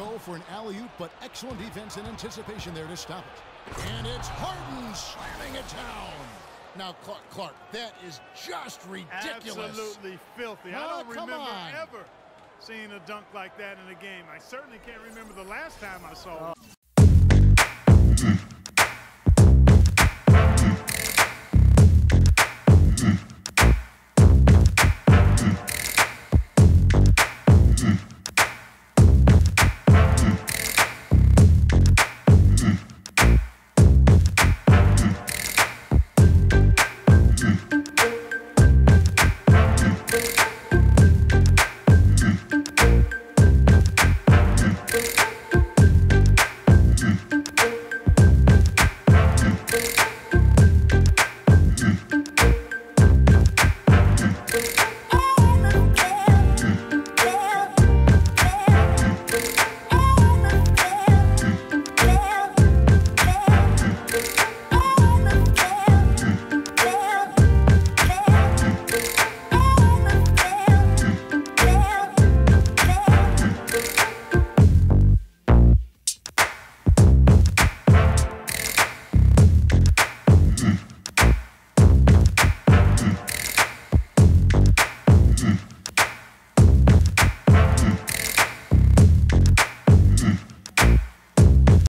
go for an alley-oop, but excellent defense and anticipation there to stop it. And it's Harden slamming it down. Now, Clark, Clark, that is just ridiculous. Absolutely filthy. I don't remember on. ever seeing a dunk like that in a game. I certainly can't remember the last time I saw one.